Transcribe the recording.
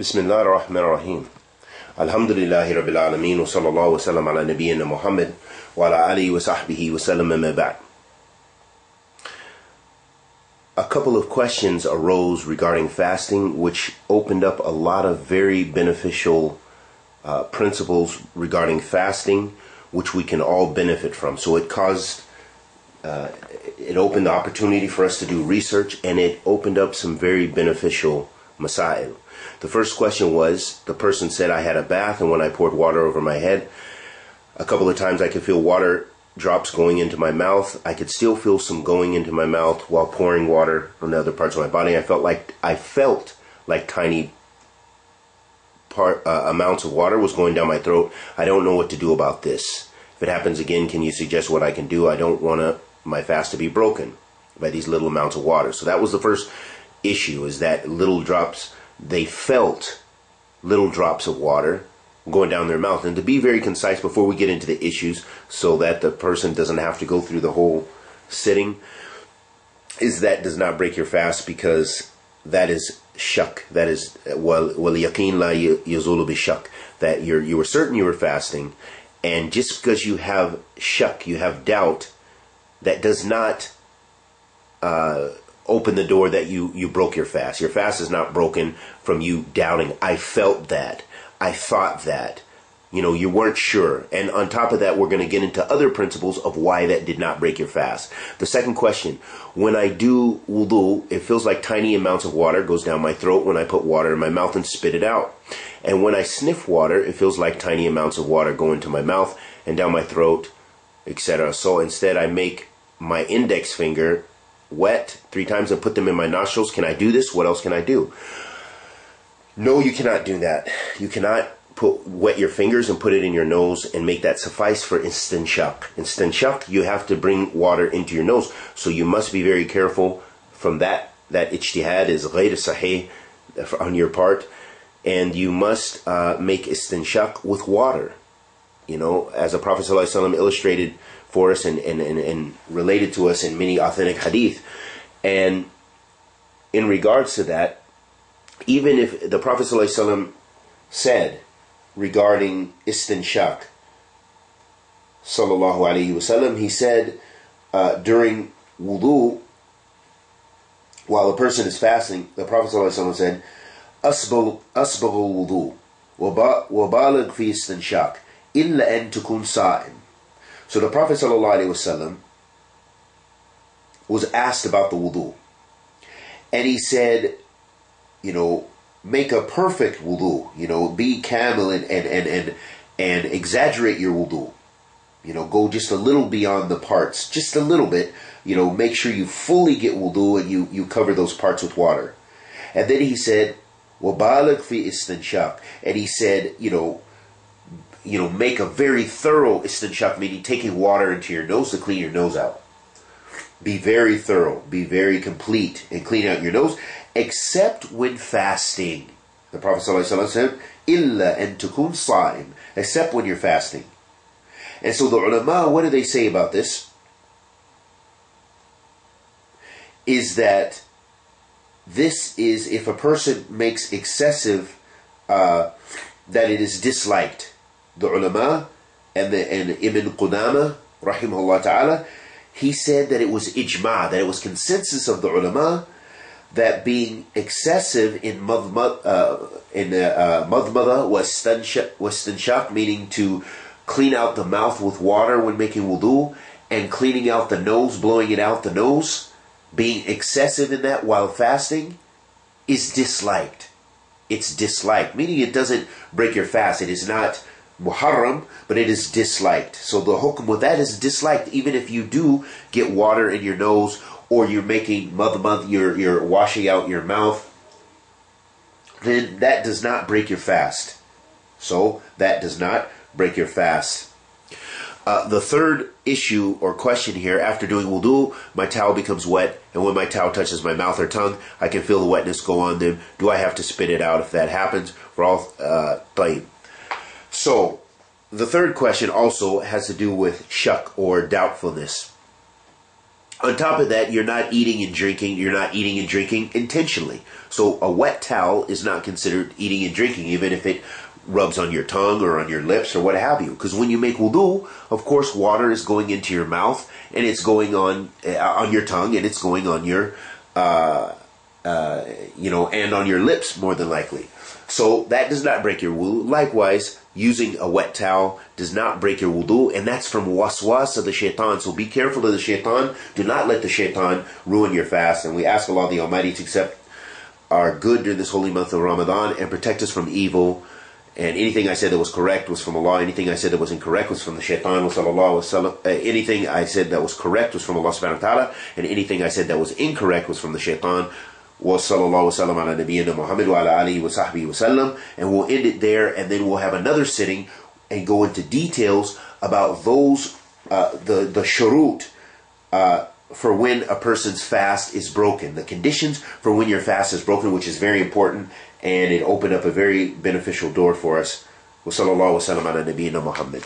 بسم الله الرحمن الرحيم الحمد لله رب العالمين وصلى الله وسلم على نبينا محمد وعلى آله وصحبه وسلم ما بعد A couple of questions arose regarding fasting which opened up a lot of very beneficial uh, principles regarding fasting which we can all benefit from. So it caused uh, it opened the opportunity for us to do research and it opened up some very beneficial masail. The first question was the person said I had a bath and when I poured water over my head, a couple of times I could feel water drops going into my mouth. I could still feel some going into my mouth while pouring water on the other parts of my body. I felt like I felt like tiny part uh, amounts of water was going down my throat. I don't know what to do about this. If it happens again, can you suggest what I can do? I don't want my fast to be broken by these little amounts of water. So that was the first issue is that little drops they felt little drops of water going down their mouth. And to be very concise before we get into the issues, so that the person doesn't have to go through the whole sitting, is that does not break your fast because that is shak. That is well yaqeen la yazulu bi. That you're you were certain you were fasting, and just because you have shak, you have doubt, that does not uh, open the door that you you broke your fast. Your fast is not broken from you doubting. I felt that. I thought that. You know, you weren't sure. And on top of that, we're going to get into other principles of why that did not break your fast. The second question, when I do wudu, it feels like tiny amounts of water goes down my throat when I put water in my mouth and spit it out. And when I sniff water, it feels like tiny amounts of water go into my mouth and down my throat, etc. So instead I make my index finger wet three times and put them in my nostrils. Can I do this? What else can I do? No, you cannot do that. You cannot put wet your fingers and put it in your nose and make that suffice for istinshaq. Istinshaq, you have to bring water into your nose. So you must be very careful from that. That ijtihad is ghayr sahih on your part. And you must uh, make istinshaq with water. You know, as the Prophet ﷺ illustrated for us and, and, and, and related to us in many authentic hadith. And in regards to that, even if the Prophet ﷺ said regarding istinshaq, sallallahu alaihi wasallam, he said uh, during wudu, while a person is fasting, the Prophet ﷺ said, "Asbagh wudu, wabalig fi istinshaq, Illa an tukun sa'im." So the Prophet ﷺ was asked about the wudu, and he said, you know, make a perfect wudu. You know, be camel and and and and, and exaggerate your wudu. You know, go just a little beyond the parts, just a little bit. You know, make sure you fully get wudu and you you cover those parts with water. And then he said, "Wabalag fi istinshaq," and he said, you know. You know, make a very thorough istinshaq, meaning taking water into your nose to clean your nose out. Be very thorough, be very complete, and clean out your nose except when fasting. The Prophet ﷺ said, "Illa an tukun sa'im," except when you're fasting. And so the ulama, what do they say about this? Is that this is if a person makes excessive, uh, that it is disliked. The ulama and the and Ibn Qudama, rahimahullah ta'ala, he said that it was ijma, that it was consensus of the ulama that being excessive in madmad, uh, in uh, madmada was stanshaq, meaning to clean out the mouth with water when making wudu, and cleaning out the nose, blowing it out the nose, being excessive in that while fasting, is disliked. It's disliked, meaning it doesn't break your fast. It is not muharram, but it is disliked. So the hukum with that is disliked, even if you do get water in your nose or you're making mother month, you're you're washing out your mouth, then that does not break your fast. So that does not break your fast. Uh, the third issue or question here, after doing wudu, my towel becomes wet, and when my towel touches my mouth or tongue, I can feel the wetness go on them. Do I have to spit it out if that happens? We're all uh, So, the third question also has to do with shak or doubtfulness. On top of that, you're not eating and drinking. You're not eating and drinking intentionally. So a wet towel is not considered eating and drinking, even if it rubs on your tongue or on your lips or what have you. Because when you make wudu, of course, water is going into your mouth and it's going on uh, on your tongue and it's going on your, uh, uh, you know, and on your lips more than likely. So that does not break your wudu. Likewise, using a wet towel does not break your wudu, and that's from waswas of the shaitan. So be careful of the shaitan. Do not let the shaitan ruin your fast. And we ask Allah the Almighty to accept our good during this holy month of Ramadan and protect us from evil. And anything I said that was correct was from Allah. Anything I said that was incorrect was from the shaitan. Uh, anything I said that was correct was from Allah subhanahu wa ta'ala. And anything I said that was incorrect was from the shaitan. وصلى الله وسلم على نبينا محمد وعلى آله وصحبه وسلم and we'll end it there and then we'll have another sitting and go into details about those uh, the the shurut uh, for when a person's fast is broken the conditions for when your fast is broken which is very important and it opened up a very beneficial door for us وصلى الله وسلم على نبينا محمد